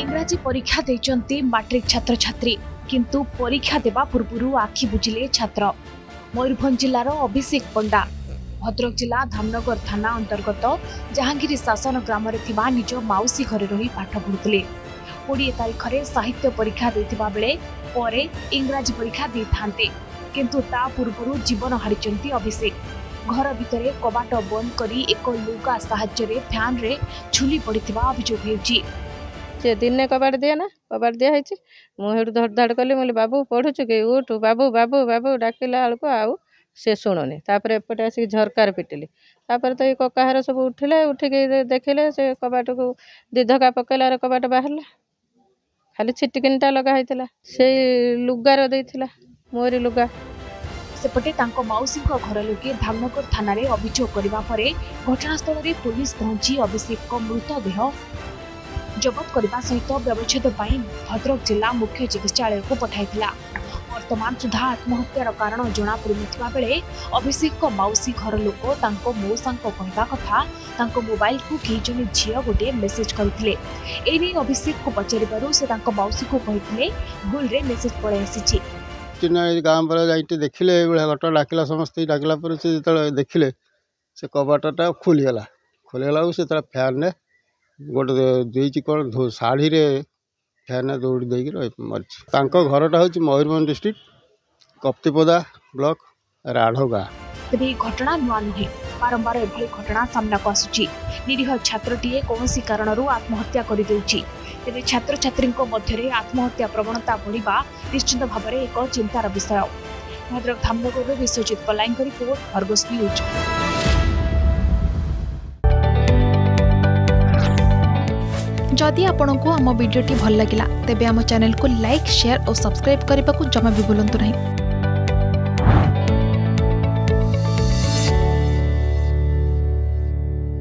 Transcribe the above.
ଇଂରାଜୀ ପରୀକ୍ଷା ଦେଇଛନ୍ତି ମାଟ୍ରିକ ଛାତ୍ରଛାତ୍ରୀ କିନ୍ତୁ ପରୀକ୍ଷା ଦେବା ପୂର୍ବରୁ ଆଖି ବୁଝିଲେ ଛାତ୍ର ମୟୂରଭଞ୍ଜ ଜିଲ୍ଲାର ଅଭିଷେକ ପଣ୍ଡା ଭଦ୍ରକ ଜିଲ୍ଲା ଧାମନଗର ଥାନା ଅନ୍ତର୍ଗତ ଜାହାଙ୍ଗୀର ଶାସନ ଗ୍ରାମରେ ଥିବା ନିଜ ମାଉସୀ ଘରେ ରହି ପାଠ ପଢ଼ୁଥିଲେ କୋଡ଼ିଏ ତାରିଖରେ ସାହିତ୍ୟ ପରୀକ୍ଷା ଦେଇଥିବା ବେଳେ ପରେ ଇଂରାଜୀ ପରୀକ୍ଷା ଦେଇଥାନ୍ତି କିନ୍ତୁ ତା ପୂର୍ବରୁ ଜୀବନ ହାରିଛନ୍ତି ଅଭିଷେକ ଘର ଭିତରେ କବାଟ ବନ୍ଦ କରି ଏକ ଲୁଗା ସାହାଯ୍ୟରେ ଫ୍ୟାନ୍ରେ ଝୁଲି ପଡ଼ିଥିବା ଅଭିଯୋଗ ହେଉଛି ସେ ଦିନେ କବାଟ ଦିଏ ନା କବାଟ ଦିଆହେଇଛି ମୁଁ ସେଠୁ ଧଡ଼ଧାଡ଼ କଲି ମୁଁ ବାବୁ ପଢ଼ୁଛୁ କି ଉଠୁ ବାବୁ ବାବୁ ବାବୁ ଡାକିଲା ବେଳକୁ ଆଉ ସେ ଶୁଣୁନି ତାପରେ ଏପଟେ ଆସିକି ଝରକାର ପିଟିଲି ତାପରେ ତ ଏଇ କକାହାର ସବୁ ଉଠିଲେ ଉଠିକି ଦେଖିଲେ ସେ କବାଟକୁ ଦୁଇ ଧକା ପକେଇଲାର କବାଟ ବାହାରିଲା ଖାଲି ଛିଟିକିନିଟା ଲଗା ହେଇଥିଲା ସେଇ ଲୁଗାର ଦେଇଥିଲା ମୋରି ଲୁଗା सेपटे मौसी घर लोके धामनगर थाना अभोग करने घटनास्थल में पुलिस पहुंची अभिषेक मृतदेह जबत करने सहित व्यवच्छेद भद्रक जिला मुख्य चिकित्सा को पठाई बर्तमान सुधा आत्महत्यार कारण जनापड़ा बेले अभिषेक मौसमी घर लोक मऊसा कहवा कथा मोबाइल को कई जन झील गोटे मेसेज करते अभिषेक को पचार मौसी को कही गुल्रे मेसेज पड़े आ चिन्ह गाँव पर जाए देखिले ये घटना डाकिला समस्त डाकिला पर से जो देखिले से कबाटा खोलीगला खोलीगला से फैन ने गोटे दी कौन शाढ़ी फैन ने दौड़ दे मरी घर हूँ मयूरभ डिस्ट्रिक्ट कप्तिपदा ब्लक राढ़ गाँ तेज घटना नुआ नुह बारंबार एभली घटना सामना को आसूरी छात्र कौन कारण आत्महत्या करदे ତେବେ ଛାତ୍ରଛାତ୍ରୀଙ୍କ ମଧ୍ୟରେ ଆତ୍ମହତ୍ୟା ପ୍ରବଣତା ବଢ଼ିବା ନିଶ୍ଚିତ ଭାବରେ ଏକ ଚିନ୍ତାର ବିଷୟ ଭଦ୍ରକ ଧାମନଗରରୁ ବିଶ୍ୱଜିତ ପଲାଇଙ୍କ ରିପୋର୍ଟ ଅର୍ଗସ୍ ନ୍ୟୁଜ୍ जदि आपण को आम भिडी भल लगा तेब आम चेल्क लाइक सेयार और सब्सक्राइब करने को जमा भी बुलां नहीं